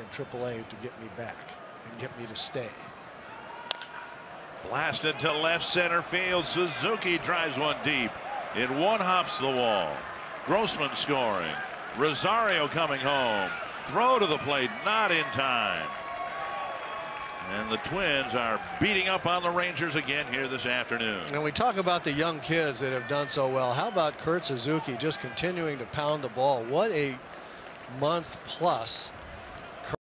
in AAA to get me back and get me to stay. Blasted to left center field. Suzuki drives one deep. It one hops the wall. Grossman scoring. Rosario coming home. Throw to the plate, not in time. And the Twins are beating up on the Rangers again here this afternoon. And we talk about the young kids that have done so well. How about Kurt Suzuki just continuing to pound the ball? What a month plus